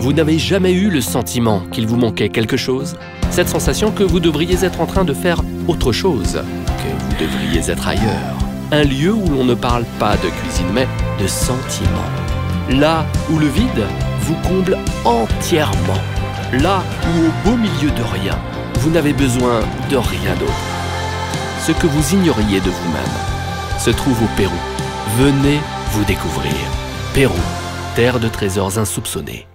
Vous n'avez jamais eu le sentiment qu'il vous manquait quelque chose? Cette sensation que vous devriez être en train de faire autre chose, que vous devriez être ailleurs? Un lieu où l'on ne parle pas de cuisine mais de sentiments. Là où le vide vous comble entièrement. Là où au beau milieu de rien, vous n'avez besoin de rien d'autre. Ce que vous ignoriez de vous-même se trouve au Pérou. Venez vous découvrir. Pérou, terre de trésors insoupçonnés.